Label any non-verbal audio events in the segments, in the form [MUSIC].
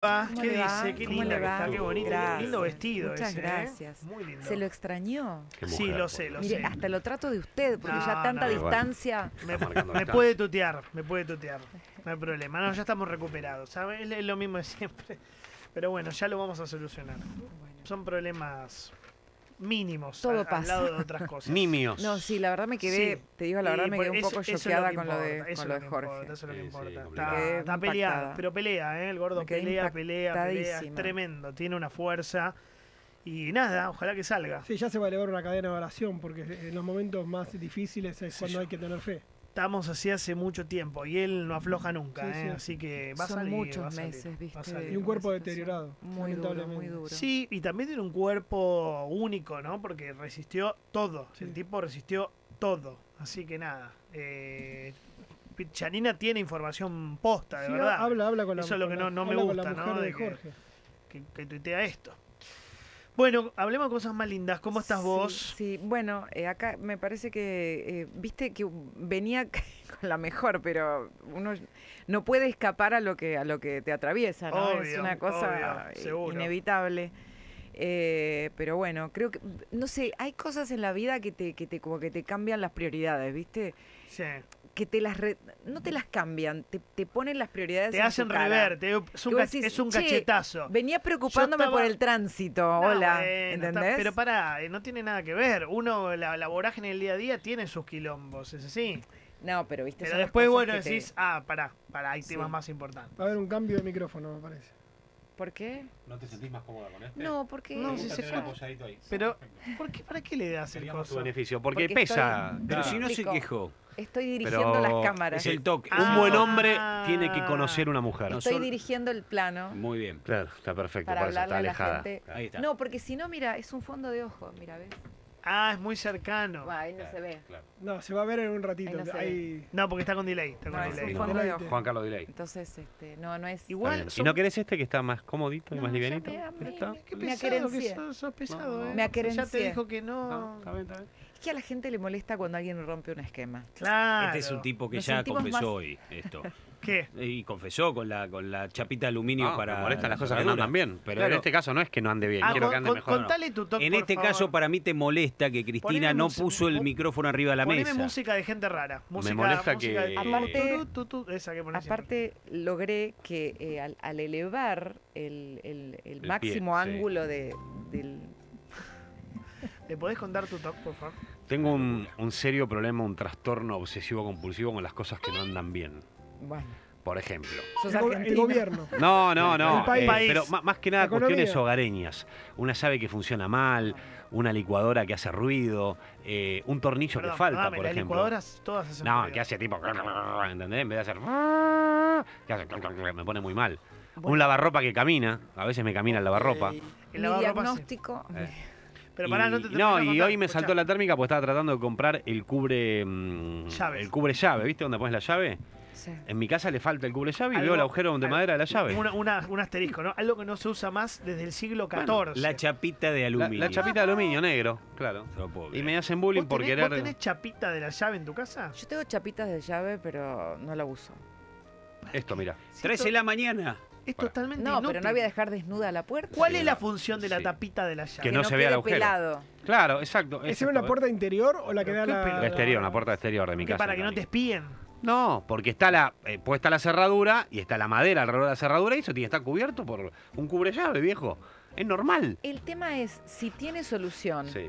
¿Qué le va? dice? Qué ¿Cómo linda le que está, qué bonito. qué Gracias. Lindo vestido Muchas ese, ¿eh? gracias. Muy lindo. ¿Se lo extrañó? Sí, lo sé, lo Mire, sé. hasta lo trato de usted, porque No, ya tanta no, distancia. Me, puede tutear, me puede tutear. No hay problema. No, ya estamos recuperados, ¿sabes? Es, es lo mismo de siempre. Pero bueno, ya lo vamos a solucionar. Son problemas mínimos Todo al, al pasa. lado de otras [LAUGHS] cosas. Nimios. No, sí, la verdad me quedé, Sí. te digo la Y verdad, me quedé un poco choqueada que con lo de, con lo Jorge. importa, Eso es lo que Sí, sí, importa. está, peleada, pero pelea, ¿eh? El gordo pelea, pelea, pelea. Es tremendo, tiene una fuerza. Y nada, ojalá que salga. Sí, ya se va a elevar una cadena de oración, porque en los momentos más difíciles es Sí, cuando yo- hay que tener fe. Estamos así hace mucho tiempo y él no afloja nunca, Sí, ¿eh? sí. Así que va a Son salir. muchos va a salir, meses, va a ¿viste? salir. Y un cuerpo deteriorado, Muy duro, muy duro. Sí, y también tiene un cuerpo único, ¿no? Porque resistió todo. Sí. El tipo resistió todo. Así que nada. Eh, Chanina tiene información posta, de Sí, verdad. habla, habla con la, Eso es lo que no- no me gusta, ¿no? De que- Jorge. que, que tuitea esto. Bueno, hablemos de cosas más lindas. ¿Cómo estás Sí, vos? Sí, bueno, eh, acá me parece que, eh, viste que venía [LAUGHS] con la mejor, pero uno no puede escapar a lo que a lo que te atraviesa, ¿no? es una cosa obvio, inevitable. Eh, pero bueno, creo que, no sé, hay cosas en la vida que te, que te, como que te cambian las prioridades, ¿viste? Sí. Que te las, re- no te las cambian, te, te ponen las prioridades Te en hacen rever, te- es un, decís, es un "Che, cachetazo. Venía preocupándome estaba- por el tránsito, No, hola, está- ¿entendés? pero pará, eh, no tiene nada que ver. Uno, la, la vorágine del día a día tiene sus quilombos, es así. No, pero viste. Pero después, bueno, que te- decís, ah, pará, pará, hay Sí. temas más importantes. Va a haber un cambio de micrófono, me parece. ¿Por qué? ¿No te sentís más cómoda con este? No, porque. No, si se ahí. Pero, ¿por qué, ¿para qué le das el coso? beneficio. Porque, Porque pesa. estoy- Pero si no se quejó. Estoy dirigiendo Pero las cámaras. Es el toque. Ah. Un buen hombre tiene que conocer una mujer. No Estoy dirigiendo el plano Muy bien. Claro, está perfecto. para eso hablarle está a la alejada. gente. Ahí está. No, porque si no, mira, es un fondo de ojo. Mira, ¿ves? Ah, es muy cercano. Buah, ahí no se ve. Claro. No, se va a ver en un ratito. Ahí no se Ahí- No, porque está con delay. Está No, delay. Juan Carlos Diley. Entonces, este, no, no es. Igual, bien. ¿Y son- no querés este que está más comodito y más livianito? Qué pesado que sos, sos pesado, No, ¿eh? Me Ya te dijo que no. No, está bien, está bien. Es que a la gente le molesta cuando alguien rompe un esquema. Claro. Este es un tipo que Nos ya confesó más- hoy esto. [LAUGHS] ¿Qué? Y confesó con la, con la chapita de aluminio No, para. me molestan las la cosas que no andan bien. Pero en Claro. este caso no es que no ande bien. Ah, quiero con- que ande con- mejor. contale tu toque, En por este favor. caso, para mí te molesta que Cristina Poneme no música- puso el micrófono arriba de la Poneme mesa. música de gente rara. Música, molesta música que- Aparte- tu, tu, tu, esa que. Aparte, logré que eh, al, al elevar el, el- el pie, máximo sí. ángulo de, del. [LAUGHS] ¿Le podés contar tu toque, por favor? Tengo un, un serio problema, un trastorno obsesivo compulsivo con las cosas que no andan bien. Bueno, Por ejemplo. sos el, gobierno. No, no, no. El país. eh, pero má- más que nada cuestiones hogareñas. Una llave que funciona mal, una licuadora que hace ruido, eh, un tornillo Perdón, que falta, por las ejemplo. licuadoras todas hacen No, ruido. que hace tipo. ¿Entendés? En vez de hacer. Que hace. Me pone muy mal. Bueno. Un lavarropa que camina. A veces me camina el lavarropa. El Mi lavarropa, sí. diagnóstico. Eh. Pero y, pará, no te no, y contar, hoy me escuchá. saltó la térmica porque estaba tratando de comprar el cubre. mm, Llaves. el cubre llave, ¿viste? Donde pones la llave. Sí. En mi casa le falta el cubre llave y veo el agujero de madera de la llave. Una- una- un asterisco, ¿no? Algo que no se usa más desde el siglo Bueno, XIV. La chapita de aluminio. la chapita de aluminio negro, claro. No Y me hacen bullying ¿Vos por tenés, querer. ¿Vos tenés chapita de la llave en tu casa? Yo tengo chapitas de llave, pero no la uso. Esto, mira. Tres de la mañana. Es Para. totalmente No, pero no voy a dejar desnuda la puerta. ¿Cuál Sí, es la no. función de la Sí. tapita de la llave? Que no se vea el agujero. pelado. Claro, exacto. ¿Es una puerta interior o la que da la, pelo. La exterior, una puerta exterior de mi ¿Qué, casa. para que no te espíen. No, porque está la eh, puesta la cerradura y está la madera alrededor de la cerradura y eso tiene que estar cubierto por un cubre llave, viejo. Es normal. El tema es, si tiene solución, Sí.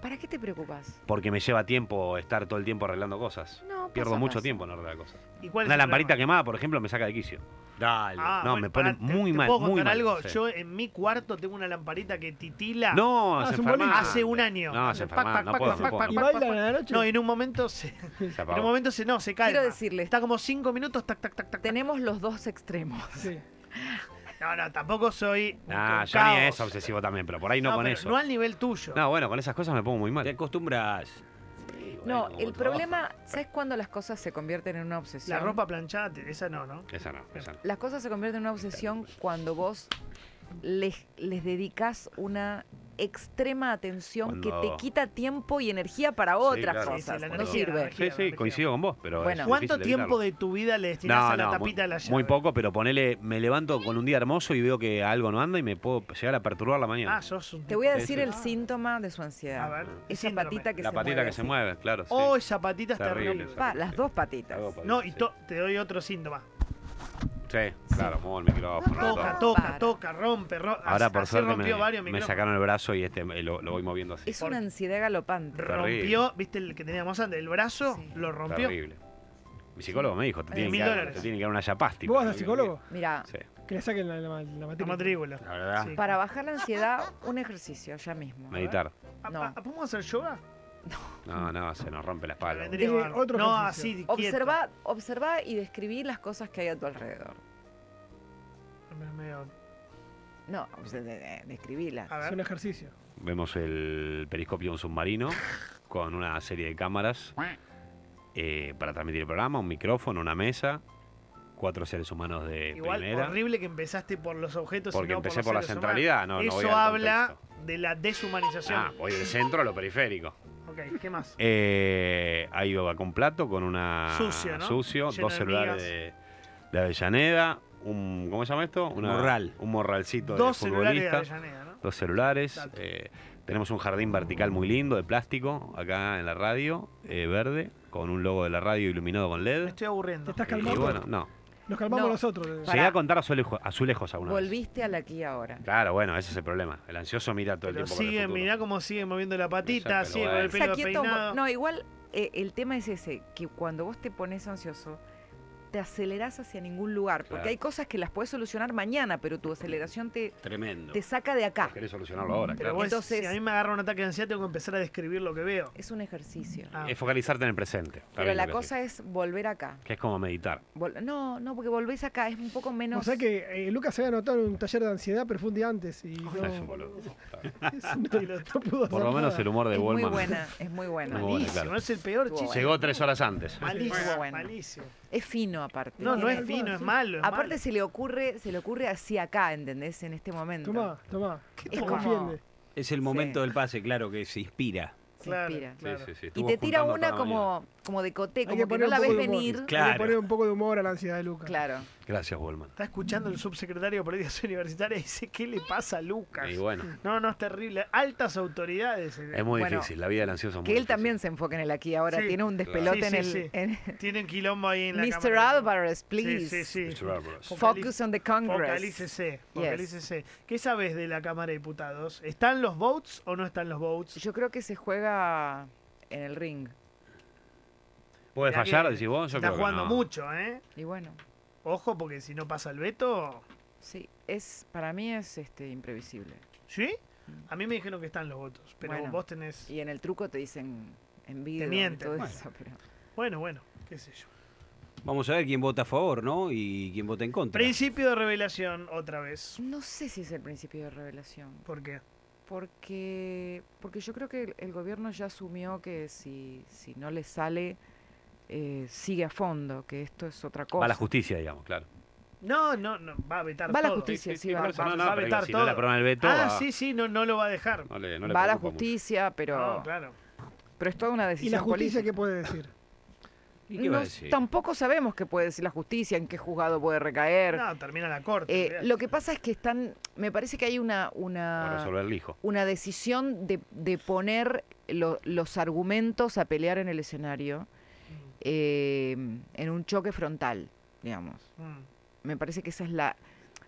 ¿Para qué te preocupas? Porque me lleva tiempo estar todo el tiempo arreglando cosas. No, Pierdo mucho tiempo en arreglar cosas. ¿Y cuál es Una el lamparita problema? quemada, por ejemplo, me saca de quicio. Dale. Ah, No, bueno, me pone te- muy te mal, ¿Puedo muy contar mal, algo? sí. Yo en mi cuarto tengo una lamparita que titila No, Ah, un hace un año. No, se enferma, no puedo, no puedo. pac, ¿Y pac, bailan pac, a la noche? No, y en un momento se, Se en un momento se no, se cae. Quiero decirle, Está como cinco minutos, tac, tac, tac, tac. tenemos los dos extremos. Sí. No, no, tampoco soy Ah, un Johnny caos. es obsesivo también, pero por ahí no, con pero eso. No al nivel tuyo. No, bueno, con esas cosas me pongo muy Te mal. acostumbras. No, Bueno, el problema, ¿sabes cuándo las cosas se convierten en una obsesión? La ropa planchada, te- esa no, ¿no? Esa no, esa no. Las cosas se convierten en una obsesión cuando vos les, les dedicas una extrema atención que te quita tiempo y energía para otras claro. Sí, sí, cosas. no sirve. Sí, sí, coincido con vos, pero Bueno. es ¿Cuánto tiempo de tu vida le destinás No, a la no, tapita muy, de la llave? muy poco, pero ponele, me levanto con un día hermoso y veo que algo no anda y me puedo llegar a perturbar la mañana. Ah, sos un Te voy a decir el síntoma de su ansiedad. A ver, Esa síndrome. patita que la se patita mueve que se mueve, claro. sí. Oh, esa patita es Terrible, terrible. Pa, las dos patitas. No, y to- te doy otro síntoma. Sí, claro, muevo el micrófono. Toca, todo. toca, toca, rompe, rompe. Ahora por suerte rompió me, varios me micrófonos. sacaron el brazo y este lo, lo voy moviendo así. Es una ansiedad galopante. Rompió, ¿viste el que teníamos antes? El brazo, Sí. lo rompió. Terrible. Mi psicólogo me dijo, te tienen, que dar, te tienen que dar una yapasti. ¿Vos vas al psicólogo? Mira, Sí, Que le saquen la, la, la La matrícula. matrícula. la verdad. Sí. para bajar la ansiedad, un ejercicio ya mismo. Meditar. ¿A- No. a- ¿Podemos hacer yoga? No, no, se nos rompe la espalda. Vendría Eh, otro no, ejercicio. así, quieto. Observa, observa y describí las cosas que hay a tu alrededor. Me- medio- No, o sea, de- de- describílas. A Es un ver. ejercicio. Vemos el periscopio de un submarino con una serie de cámaras eh, para transmitir el programa, un micrófono, una mesa, cuatro seres humanos de Igual primera. horrible que empezaste por los objetos Porque y no empecé por, por la los seres centralidad, no, no voy Eso al habla contexto. de la deshumanización. Ah, voy del centro a lo periférico. Ok, ¿qué más? Eh, ahí va con plato, con una Sucio, ¿no? sucio, Lleno dos de celulares de, de Avellaneda, un ¿cómo se llama esto? Una- Morral. Un morralcito Dos de celulares de futbolista. Avellaneda, ¿no? Dos celulares. Eh, tenemos un jardín vertical muy lindo de plástico acá en la radio, eh, verde, con un logo de la radio iluminado con Me LED. estoy aburriendo. Te estás Y calmando. bueno, no. Nos calmamos No. nosotros. Pará. Llegué a contar azulejo- azulejos alguna vez. Volviste al aquí ahora. Claro, bueno, ese es el problema. El ansioso mira todo el Pero tiempo el mirá cómo sigue moviendo la patita, pero sigue con bueno. el pelo peinado. no, igual eh, el tema es ese, que cuando vos te pones ansioso, te acelerás hacia ningún lugar, porque hay cosas que las puedes solucionar mañana, pero tu aceleración te, Tremendo. te saca de acá. Querés solucionarlo ahora, Pero claro. vos, Entonces- si a mí me agarra un ataque de ansiedad, tengo que empezar a describir lo que veo. Es un ejercicio. Ah, Es focalizarte en el presente. Pero la cosa es volver acá. Que es como meditar. Vol- no, no, porque volvés acá, es un poco menos... O sea que eh, Lucas se había anotado en un taller de ansiedad, pero fue un día antes. Y no, Es un boludo. [LAUGHS] no pudo Por lo menos nada. el humor de es muy buena, [LAUGHS] es muy buena. Muy buena, malísimo, es el peor chiste. Llegó tres horas antes. Malísimo, bueno. malísimo. Es fino aparte. No, no Tiene- es fino, es malo. es Aparte malo. se le ocurre, se le ocurre así acá, ¿entendés? En este momento. Tomá, tomá. Es Te como-. Es el momento del pase, claro, que se inspira. Se Claro, inspira. claro. Sí, sí, sí. Y te tira una como, como de coté, como que no la ves venir. Hay que Claro. poner un poco de humor a la ansiedad de Lucas. Claro. Gracias, Wallman. Está escuchando el subsecretario de Políticas Universitarias y dice, ¿qué le pasa a Lucas? Y bueno, No, no, es terrible. Altas autoridades. es muy Bueno, difícil. La vida del ansioso es muy Que él difícil. también se enfoque en el aquí ahora. Sí, Tiene un despelote claro. en Sí, el. sí, en- Tienen quilombo ahí en la Mr. cámara. Álvarez, Sí, please. sí, sí. Mr. Alvarez. Focus on the Congress. Focalícese, focalícese. ¿Qué sabes de la Cámara de Diputados? ¿Están los votes o no están los votes? Yo creo que se juega en el ring. ¿Puede fallar, que decís vos? Yo Está creo que jugando no. mucho, ¿eh? Y bueno, Ojo, porque si no pasa el veto... sí, es para mí es este imprevisible. ¿Sí? A mí me dijeron que están los votos, pero Bueno. vos tenés... Y en el truco te dicen envidia Te y mienten. todo Bueno. eso, [LAUGHS] pero Bueno, bueno, qué sé yo. Vamos a ver quién vota a favor, ¿no? Y quién vota en contra. Principio de revelación, otra vez. no sé si es el principio de revelación. ¿Por qué? Porque, porque yo creo que el, el gobierno ya asumió que si, si no le sale, eh, sigue a fondo, que esto es otra cosa. Va a la justicia, digamos, claro. No, no, no, va a vetar Va a la todo. justicia, sí, va, eso va- no, no, va a vetar digo, si no todo. el veto, Ah, va- sí, sí, no, no lo va a dejar. no le, no le va a la mucho. justicia, pero, No, claro. pero es toda una ¿Y decisión la justicia política. qué puede decir? ¿Y qué va a No- decir? tampoco sabemos qué puede decir la justicia, en qué juzgado puede recaer. No, termina la corte. Eh, lo que pasa es que están, me parece que hay una, Para una, resolver el hijo. una decisión de, de poner lo- los argumentos a pelear en el escenario eh, en un choque frontal, digamos. Mm. Me parece que esa es la,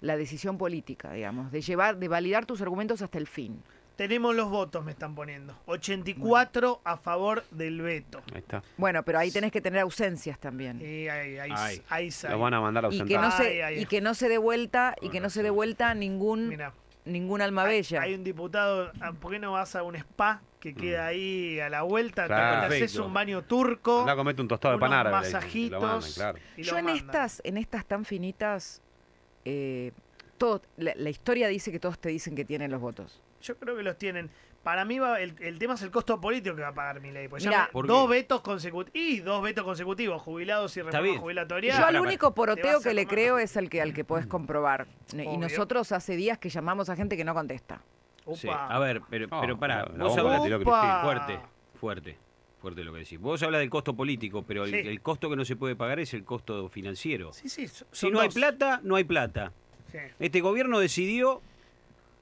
la decisión política, digamos, de llevar, de validar tus argumentos hasta el fin. Tenemos los votos, me están poniendo. 84 a favor del veto. Ahí está. Bueno, pero ahí tenés que tener ausencias también. Y ahí, ahí, Ay. ahí, Lo van a mandar a Y que ausentar. no se, Ay, y que no se dé vuelta, y que no se dé vuelta ningún, ningún alma bella. hay un diputado. ah, ¿Por qué no vas a un spa que queda ahí a la vuelta? te- Claro. Te haces un baño turco. Anda, comete un tostado de unos pan árabe. y- y masajitos. mandan, claro. Yo en mandan. estas, en estas tan finitas, eh, todo, la, la historia dice que todos te dicen que tienen los votos. Yo creo que los tienen. Para mí va, el, el tema es el costo político que va a pagar mi ley. Pues ya Mirá. me- ¿Por dos vetos consecutivos. Y dos vetos consecutivos, jubilados y reforma jubilatoria. Yo al único poroteo que le creo es al que al que podés comprobar. Y nosotros hace días que llamamos a gente que no contesta. Sí. A ver, pero, No, pero pará. vos tiró Upa. Cristina. Fuerte, fuerte, fuerte lo que decís. Vos hablas del costo político, pero el, Sí. el costo que no se puede pagar es el costo financiero. Sí, sí. so- Si no hay plata, no hay plata. Sí. Este gobierno decidió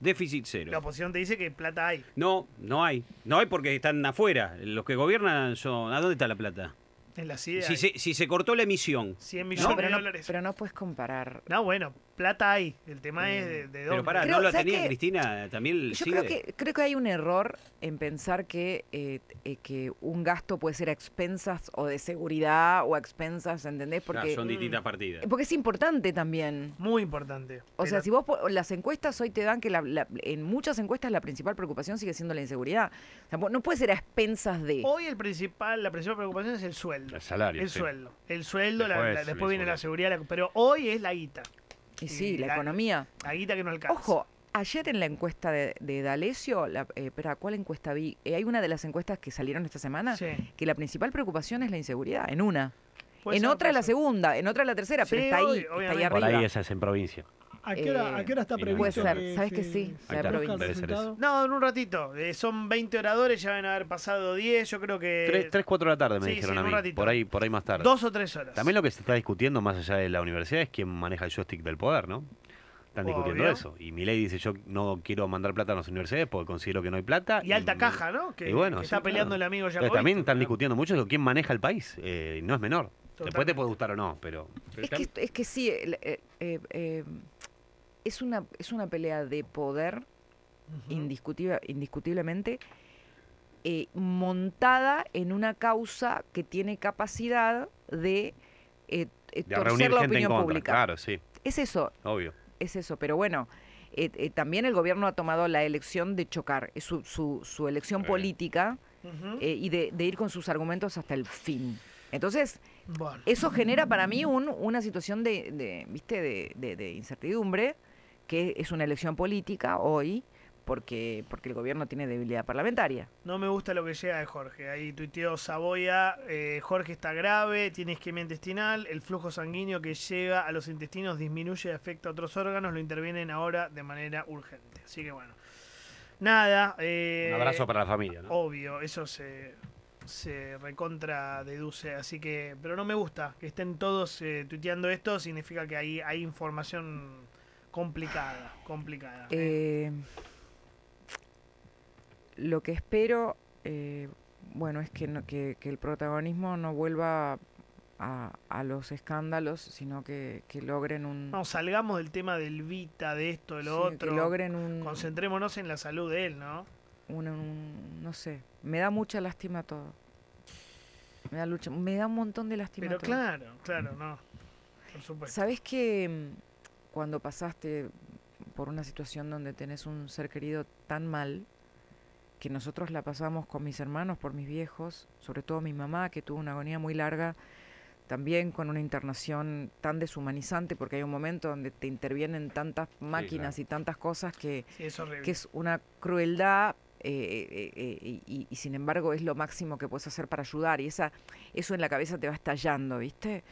déficit cero. La oposición te dice que plata hay. No, no hay. No hay porque están afuera. Los que gobiernan son... ¿A dónde está la plata? En la CIDE Si se, si se cortó la emisión. 100 No, millones pero, de no, dólares. pero no puedes comparar. No, bueno, plata hay. El tema es de, de dónde. Pero pará, Creo- ¿no lo ¿sabes tenía? Cristina? ¿También Yo sigue? creo que, creo que hay un error en pensar que, eh, eh, que un gasto puede ser a expensas o de seguridad o a expensas, ¿entendés? Claro, Porque, son distintas partidas. porque es importante también. Muy importante. O sea, si vos las encuestas hoy te dan que la- la- en muchas encuestas la principal preocupación sigue siendo la inseguridad. O sea, vos- no puede ser a expensas de. Hoy el principal, la principal preocupación es el sueldo. El salario. El sí. sueldo. El sueldo, Después la- la después viene la seguridad, la- pero hoy es la guita. Y sí, y la, la- economía. La guita que no alcanza. Ojo, ayer en la encuesta de, de D'Alessio, la, eh, ¿cuál encuesta vi? Eh, hay una de las encuestas que salieron esta semana Sí. que la principal preocupación es la inseguridad, en una. Puede en ser, otra es la segunda, en otra es la tercera, pero está ahí, obvio, está ahí obviamente. Por arriba. ahí esa es en provincia. ¿A qué, hora, ¿A qué hora está Eh, previsto? puede ser, que ¿sabes que sí? se La provincia. No, en un ratito. Eh, son 20 oradores, ya van a haber pasado 10. Yo creo que. 3, 3 4 de la tarde me sí, dijeron sí, a mí. un ratito. Por ahí, por ahí más tarde. Dos o tres horas. También lo que se está discutiendo más allá de la universidad es quién maneja el joystick del poder, ¿no? Están discutiendo Obvio. eso. Y Milei dice, yo no quiero mandar plata a las universidades porque considero que no hay plata. Y alta caja, ¿no? Que, y bueno, que sí, está peleando claro. el amigo Jacobi. también están discutiendo mucho de quién maneja el país. eh, no es menor. Después te puede gustar o no, pero... Es que, es que sí, eh, eh, eh, es, una, es una pelea de poder indiscutible, indiscutiblemente eh, montada en una causa que tiene capacidad de, eh, eh, De torcer la opinión contra. pública. Claro, sí, Es eso, obvio. es eso, pero bueno. eh, también el gobierno ha tomado la elección de chocar, es su, su, su elección política y de, de ir con sus argumentos hasta el fin. Entonces, Bueno. eso genera para mí un- una situación de, de, ¿viste? De, de- de incertidumbre, que es una elección política hoy, porque, porque el gobierno tiene debilidad parlamentaria. No me gusta lo que llega de Jorge. Ahí tuiteó Saboya, eh, Jorge está grave, tiene isquemia intestinal, el flujo sanguíneo que llega a los intestinos disminuye y afecta a otros órganos, lo intervienen ahora de manera urgente. Así que bueno. Nada. eh, Un abrazo para la familia, ¿no? Obvio, eso se, se recontra deduce. Así que, pero no me gusta que estén todos eh, tuiteando esto, significa que hay, hay información complicada, complicada. Eh, lo que espero, eh, bueno, es que, no- que, que el protagonismo no vuelva a, a los escándalos, sino que, que logren un... No, salgamos del tema del Vita, de esto, de lo sí, otro. Que logren un, Concentrémonos en la salud de él, ¿no? un- un- No sé, me da mucha lástima todo. Me da, lucha, me da un montón de lástima Pero todo. claro, claro, no. Por supuesto. ¿Sabes que cuando pasaste por una situación donde tenés un ser querido tan mal, que nosotros la pasamos con mis hermanos, por mis viejos, sobre todo mi mamá, que tuvo una agonía muy larga, también con una internación tan deshumanizante, porque hay un momento donde te intervienen tantas máquinas claro. y tantas cosas que, Sí, es horrible. que es una crueldad eh, eh, eh, y, y- y sin embargo es lo máximo que puedes hacer para ayudar y esa eso en la cabeza te va estallando, ¿viste?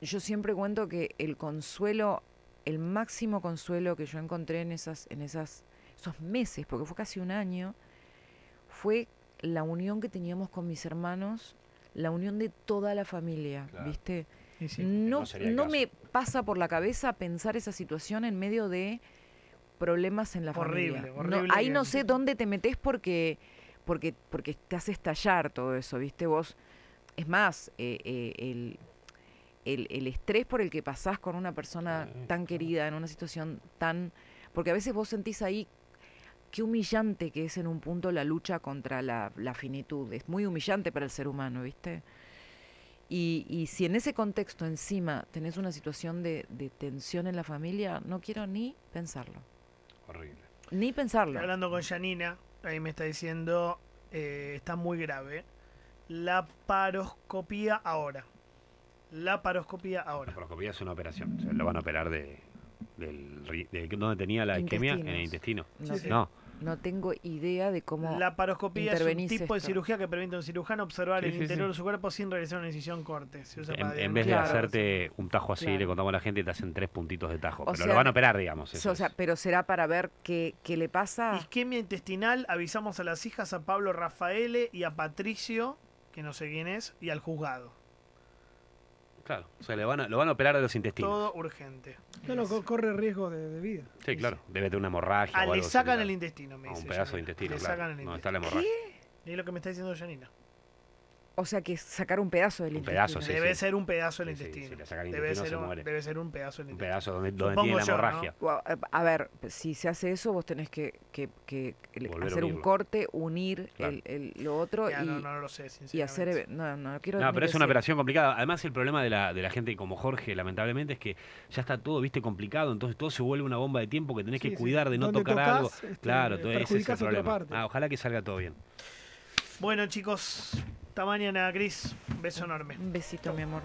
Yo siempre cuento que el consuelo, el máximo consuelo que yo encontré en esas, en esas, esos meses, porque fue casi un año, fue la unión que teníamos con mis hermanos, la unión de toda la familia, Claro. ¿viste? Sí, sí. no, no no me pasa por la cabeza pensar esa situación en medio de problemas en la Horrible, familia. No, horrible ahí que- no sé dónde te metes porque, porque, porque te hace estallar todo eso, ¿viste? Vos, es más, eh, eh, el, el, el estrés por el que pasás con una persona Sí, tan claro. querida en una situación tan... Porque a veces vos sentís ahí qué humillante que es en un punto la lucha contra la, la finitud. Es muy humillante para el ser humano, ¿viste? Y, y si en ese contexto encima tenés una situación de, de tensión en la familia, no quiero ni pensarlo. Horrible. Ni pensarlo. Estoy hablando con Janina, ahí me está diciendo, eh, está muy grave. La paroscopía ahora. La paroscopía La ahora. paroscopía es una operación. o sea, lo van a operar de, del, de ¿Dónde tenía la isquemia? En el intestino. No, Sí, sí. No, no tengo idea de cómo La paroscopía es un tipo de cirugía que permite a un cirujano observar Sí, el sí, interior sí. de su cuerpo sin realizar una incisión corte. Se usa para En, vez de Claro. hacerte un tajo así, Claro. le contamos a la gente, te hacen tres puntitos de tajo. O pero sea, lo van a operar, digamos. Eso o sea, es. pero será para ver qué, qué le pasa. Isquemia intestinal, avisamos a las hijas, a Pablo Rafaele y a Patricio, que no sé quién es, y al juzgado. Claro, o sea, le van a- lo van a operar de los intestinos. Todo urgente. No, no, co- corre riesgo de, de vida. Sí, claro. Debe tener una hemorragia Ah, o le algo sacan similar. el intestino, me Ah, dice. un pedazo de Janina. intestino, Le claro. sacan el No, está intestino. la hemorragia. Es lo que me está diciendo Janina. O sea, que sacar un pedazo del Un intestino. pedazo, sí. debe ser un pedazo del Sí, sí, intestino. si le sacan el debe, intestino, ser se un, muere. debe ser un pedazo del Un intestino. pedazo donde, donde tiene la yo, ¿no? hemorragia. Eh, A ver, si se hace eso, vos tenés que, hacer un corte, unir Claro. el, el- lo otro Ya, y, no, no lo sé, y sinceramente. hacer. No, no quiero. No, pero es una operación complicada. Además, el problema de la, de la gente como Jorge, lamentablemente, es que ya está todo, viste, complicado. Entonces todo se vuelve una bomba de tiempo que tenés Sí, que sí. cuidar de no Donde tocar tocas, algo. este, claro, todo ese es el problema. Ah, ojalá que salga todo bien. Bueno, chicos, hasta mañana, Cris. Un beso enorme. Un besito, mi amor.